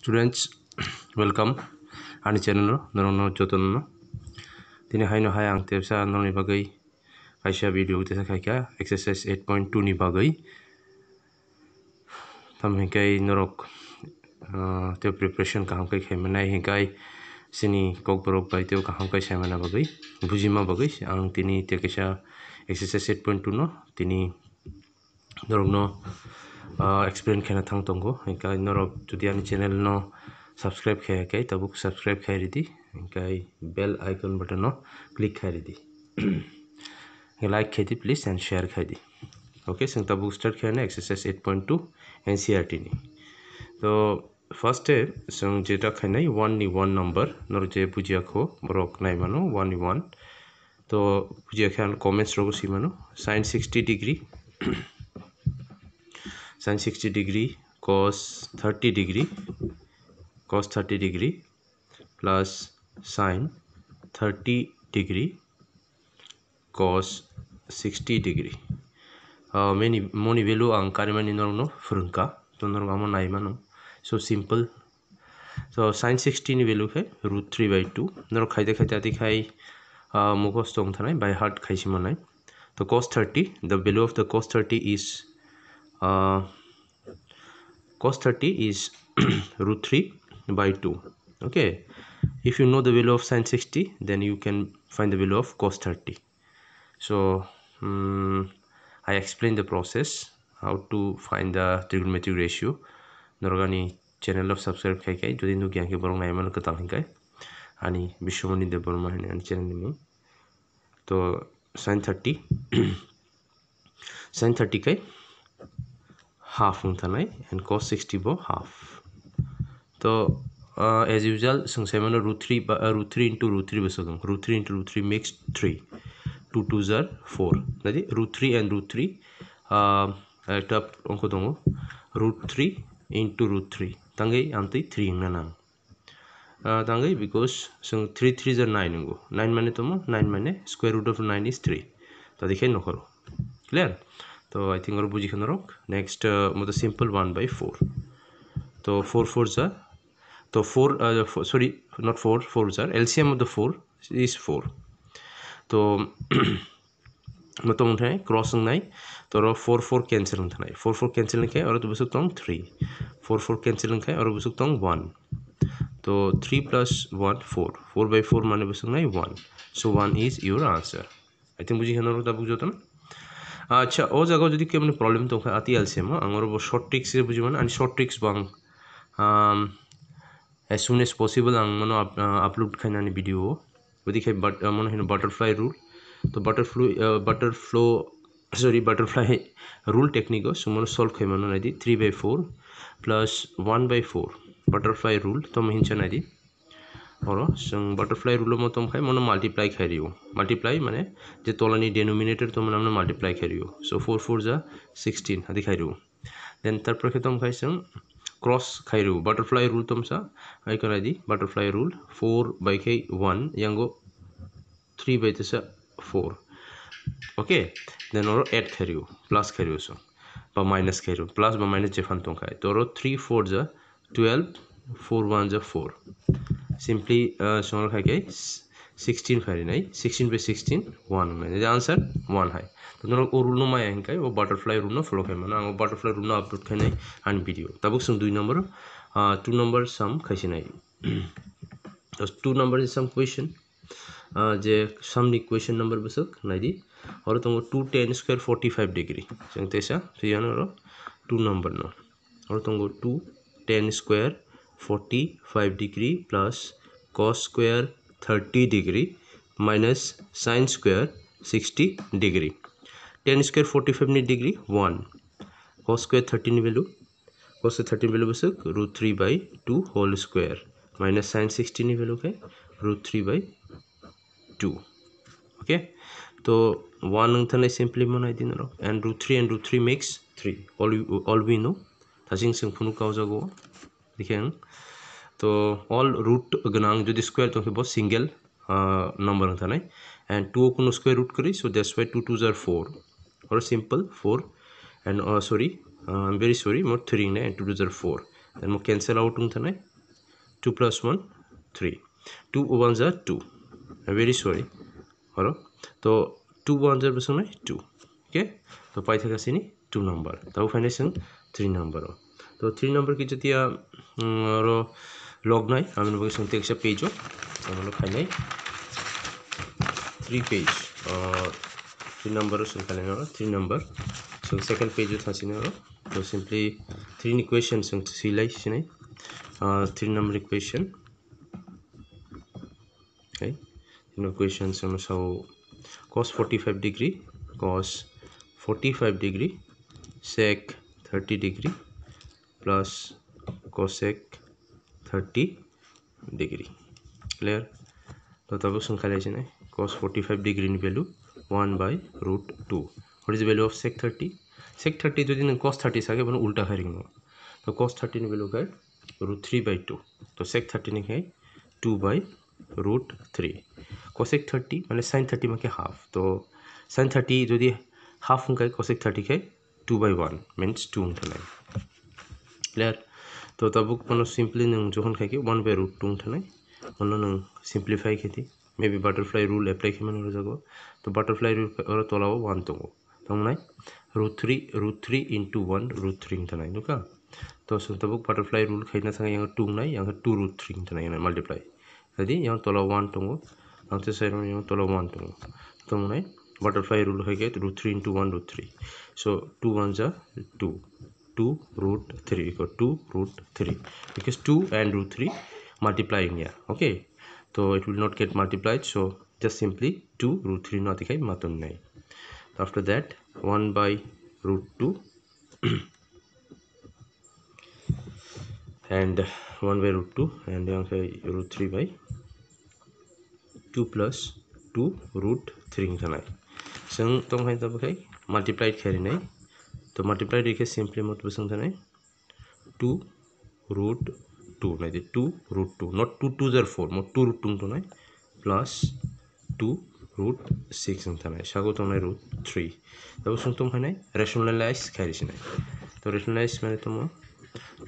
Students welcome ಆನಿ channel ನಾನು ಜೋತನ ತಿನಿ ಹೈನು ಹಾಯ್ ಆಂಗ್ ತೆಪ್ಸ ನೋಡಿ ಬಗೈ ಕಾಯ್ಸಾ ವಿಡಿಯೋ ತೆಸ ಕಾಯ್ಕ ಎಕ್ಸಸೈಸ್ ಏಟ್ ಪಾಯಿಂಟ್ ಟು ನಿ ಬಗೈ ತಮ್ ಹಿಂಕಾಯಿ ನರಕ್ ತೆವ್ ಪ್ರಿಪ್ರೇಷನ್ ಕಹಾಂ ಕೈ ಖೈಮನಾಯ ಹಿಂಕಾಯಿ ಸಿನಿ ಕೋಕ್ ಬರೋಕ್ ಬಾಯ್ ತೆವ್ ಕಹಾಂ ಕೈ ಸೈಮನ ಬಗೈ ಭುಜಿಮಾ ಬಗೈ ಆಂಗ್ ತಿನಿ ತೆಕೇಶಾ ಎಕ್ಸಸೈಸ್ ಏಟ್ ಪಾಯಿಂಟ್ ಟು ನೋ ತಿನಿ ನರಕ್ no tini te kaisa exercise 8.2 no tini norok no explain khena thang tongo kai norok jodi ani channel no subscribe khai kai tabuk subscribe khai ridi kai bell icon button no click khai ridi like khai di please and share khai di okay sing tabuk start khai na exercise 8.2 ncrt ni তো ফার্স্টে जों যেটা খাইনাই one নি one number নর যে বুঝিয়াখো বরক নাই মানো one নি ওয়ান তো বুঝিয়াখে আন কমেন্টস রগো সি মানো sign sixty degree sine sixty degree, cos thirty degree, cos thirty degree plus sine thirty degree, cos sixty degree. Many, मनी भेलु आं कारिमानि नरनो फोरोंखा त' तो नरगा मा नायमा नं स' सिम्पल सो साइन सिक्सटिनि भेलुखाय रुट थ्रि बाय टु। नर खायदे खायदेखाय मुखस्थ' ओंखारनाय बाय हार्ट खायसे मोननाय तो the cos thirty, the value of the cos thirty is uh, cos 30 is root 3 by 2 okay if you know the value of sin 60 then you can find the value of cos 30 so um, i explain the process how to find the trigonometric ratio norgani channel of subscribe kai kai jodi nu gyang ke borong nai man ka tang kai ani bishwamani deborma ani channel ni to sin 30 sin 30 kai half নাই and cos sixty ব half তো as usual চাইমানে root three বা ৰু three into root three বেছি root three into root three makes three two two jar four root three and root three এটা অংক দ root three into root three তাংগৈ আনটি three হিং নাং তাংগৈ বিকজ চং থ্ৰী থ্ৰী জাৰ নাইন নংগো নাইন মানে তোমাৰ নাইন মানে square root of nine is three তাৰিখে নকৰোঁ ক্লিয়াৰ तो आई थिंक और बुझी रख नेक्स्ट मतलब सिंपल वन बाई फोर तो फोर फोर जार तो four sorry not four four jar LCM of the four is four तो मतलब उठाए क्रॉस नहीं तो फोर फोर कैंसिल उठाए फोर फोर कैंसिल लिखे और बस थ्री फोर फोर कैंसिल लिखे और बस वन तो three plus one four four by four माने बस one so one is your answer I think बुझी ᱟᱪᱪᱷᱟ ᱚ ᱡᱟᱜᱟ ᱡᱩᱫᱤ ᱠᱮᱢᱱᱤ ᱯᱨᱚᱵᱞᱮᱢ ᱛᱚ ᱠᱷᱟ ᱟᱛᱤ ᱟᱞᱥᱮᱢ ᱟᱝᱜᱚᱨ ᱵᱚ ᱥᱚᱨᱴ ᱴᱨᱤᱠᱥ ᱨᱮ ᱵᱩᱡᱤ ᱢᱟᱱ ᱟᱱ ᱥᱚᱨᱴ ट्रिक्स बांग एज सुन एज पॉसिबल आं मनो अपलोड खानानि भिडिअ बिदि खाय बाट मनो हिनो बटरफ्लाई रूल तो butterfly butterfly sorry butterfly rule technique हो सुमनो सॉल्व खाय मनो नाइदि 3 bye 4 plus 1 bye 4 butterfly rule तो महिन ধৰ যোন বাটাৰফ্লাই ৰুলৰ মতন খাই মানে মাল্টিপ্লাই খাই দিওঁ মাল্টিপ্লাই মানে যে তলনি ডেনমিনেটৰ তোমাৰ মানে মাল্টিপ্লাই খাই দিওঁ চ' ফ'ৰ ফ'ৰ যা ছিক্সটিন আদি খাই দিওঁ দেন তাৰ পৰা খেতম খাই চাওঁ ক্ৰছ খাই দিওঁ বাটাৰফ্লাই ৰুল তম চা সেইকাৰণে the butterfly rule four by খাই ওৱান য়াংগ থ্ৰী বাই তাৰ চা ফ'ৰ অ'কে দেন আৰু এড খাই দিওঁ প্লাছ খাই দিওঁ চ' বা মাইনাছ খাই দিওঁ প্লাছ বা মাইনাছ জেফান তং খাই তোৰ থ্ৰী ফ'ৰ যা টুৱেল্ভ ফ'ৰ ওৱান যা four simply uh, small high kai 16 Fahrenheit 16 by 16 1 মানে যে আনসার 1 হয়। তো নরক ও রুনো মাই হ্যাংকাই ও বাটারফ্লাই রুনো ফলো খাই মানে আঙ্গো বাটারফ্লাই রুনো আপলোড খাই নাই আন ভিডিও তাবুক সম দুই নম্বর টু নম্বর সাম খাইছে নাই। Two number is sum question যে সামনি কোয়েশন নম্বর বসক নাইদি আর তোমার two tan square forty five degree চেংতেসা সেই জন্য টু নম্বর ন। আর তোমার two tan square forty five degree plus cos square thirty degree minus sine square sixty degree tan square forty five नी degree one cos square thirteen value cos square thirteen value बस root three by two whole square minus sine sixteen value है root three by two okay तो one नहीं simply मना दिन and root three and root three makes three all we know हजिंग सिंह फुनु का जगह जागो देखें तो ऑल रूट गनांग जो स्क्वायर तो सिंगल नंबर होता है एंड टू को स्क्वायर रूट करी so that's why two two jar four और simple four and sorry I am very sorry more three ने and two two jar four mo cancel out ung thanai 2 plus 1 3 2 1 are 2 i'm very sorry haro to 2 1 are basonai 2 okay to pai thaka sini 2 number tau phane sing তো three number কি যেতিয়া আৰু log নাই। আমি নবকে চিন্তি আছে page আপোনালোকে খাই নাই। থ্ৰী পেজ থ্ৰী নম্বৰ চিন্তালে আৰু থ্ৰী নম্বৰ ছেকেণ্ড পেজত আছিলে আৰু তো চিম্পলি থ্ৰী ইকুৱেশ্যন চিলাইছে নাই। থ্ৰী নম্বৰ ইকুৱেশ্যন ইকুৱেশ্যন চাওঁ cos forty five degree cos forty five degree sec thirty degree plus cosec 30 degree clear तो तब उस संख्या लेजिए ना cos 45 degree की value 1 by root 2 what is the value of sec 30 sec 30 जो दिन cos 30 साके बनो उल्टा है रिंग तो cos 30 की वैल्यू क्या है root 3 by 2 तो sec 30 ने क्या है 2 by root 3 cosec 30 मतलब sin 30 में क्या half तो sin 30 जो दिए half उनका cosec 30 क्या है 2 by 1 means 2 उनका लाइन क्लियर तो तब मनो सिम्पली नों जो खाई वन बाई रूट टू उठना मनो नों सिम्प्लीफाई खेती may be butterfly rule apply खेमें जागो तो बाटारफ्लाई रुल तलाव वन दो तमनाय root 3 root 3 into 1 root 3 tanai nuka to so tabuk butterfly rule khaina sanga yang 2 nai yang 2 root 3 tanai na multiply jadi yang tola 1 tongo ang te sai yang tola 1 tongo to munai butterfly rule khai get root 3 into 1 root 3 so 2 ones are 2 2 root 3 equal 2 root 3 because 2 and root 3 multiplying here okay so it will not get multiplied so just simply 2 root 3 not dikhai matun nai after that 1 by root 2 and 1 by root 2 and यहाँ पे root 3 by 2 plus 2 root 3 थानाय जों तंहाय तबखाय multiplied खेरिनाय তো multiply রেখে simply multiplication এখানে two root two নয় যে two root two not two two jar four মোট টু রুট টু টু নয় প্লাস টু রুট সিক্স থানায় স্বাগত নয় রুট থ্রি তারপর শুনতাম এখানে রেশনালাইজ খাইছে নাই তো রেশনালাইজ মানে তোমার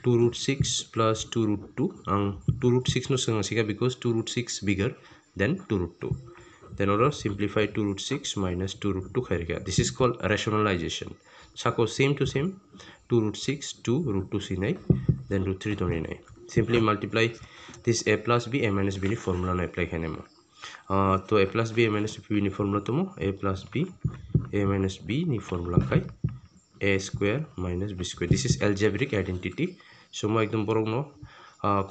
two root six plus two root two two root six no seeker because two root six bigger than two root two then order simplify 2 root 6 minus 2 root 2 khairi this is called rationalization sako same to same 2 root 6 2 root 2 sinai then root 3 toni nai simply multiply this a plus b a minus b ni formula na apply khanema तो A plus B A minus B नि formula तुम A plus B A minus B नि formula खाई A square minus B square this is algebraic identity so मैं एकदम बरक know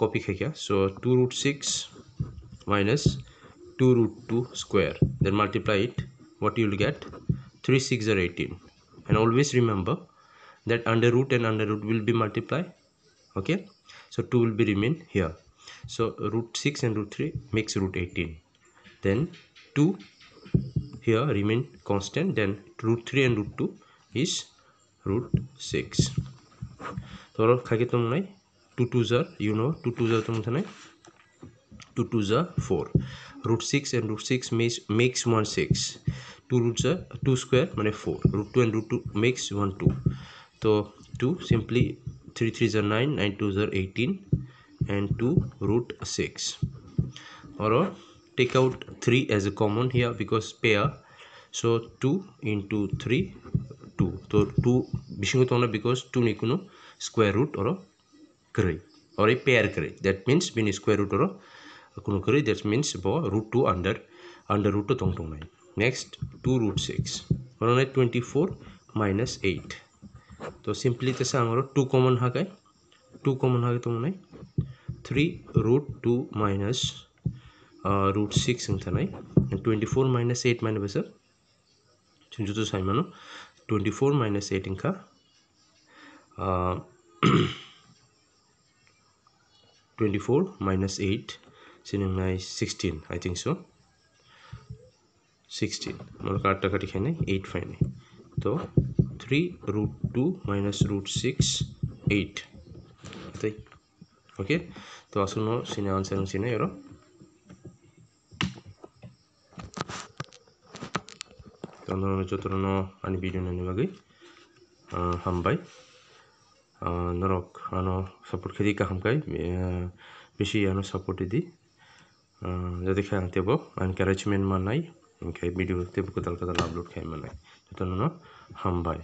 copy खाई क्या so two root six minus two root two square then multiply it what you will get 3 6 are 18 and always remember that under root and under root will be multiplied okay so 2 will be remain here so root 6 and root 3 makes root 18 then 2 here remain constant then root 3 and root 2 is root 6 so khake tum nai 2 2s are you know 2 2s are 2 2s are 4 root 6 and root 6 makes makes 1 6 2 roots are 2 square mane 4 root 2 and root 2 makes 1 2 so 2 simply 3 3s are 9 9 2s are 18 and 2 root 6 or take out 3 as a common here because pair so 2 into 3 2 so 2 bishingo tona because 2 ni kuno square root or kare or a pair kare that means bin square root or kare that means bo root 2 under under root tong tong nai next 2 root 6 ono 24 minus 8 तो simply तसे आमरो 2 common हा काय 2 common हा तो नai 3 root 2 minus uh, root 6 ang tanay and 24 minus 8 mana basa chunju to sai mano 24 minus 8 inka uh, 24 minus sinung nai 16 i think so. 16 mulu kata kata kene 8 fine to 3 root 2 minus root 6 8 oke to asun no sini answer no sini yoro tanda no nejo tono ani video nani bagai hambai norok ano support kedi kahamkai bisi ano support edi జదికి అంతేవో encouragement మన్నాయి ఇంకా video తెప్పుకు తలకదలు upload ఖైమన్నాయి ఇతను హంబాయ్